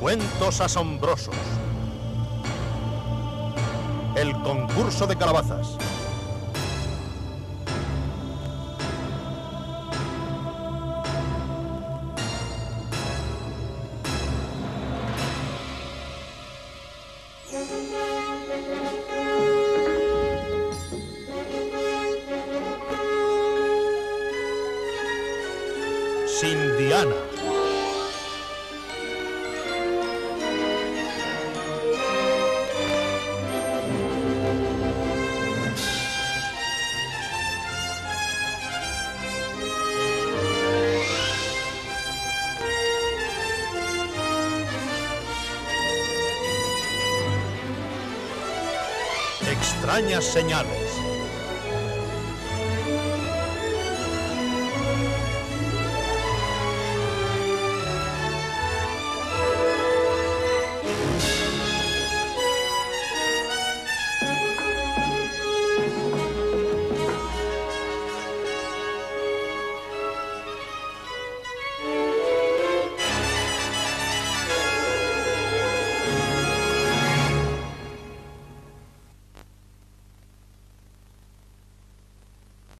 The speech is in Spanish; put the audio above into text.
Cuentos asombrosos. El concurso de calabazas. Sin Diana. Extrañas señales.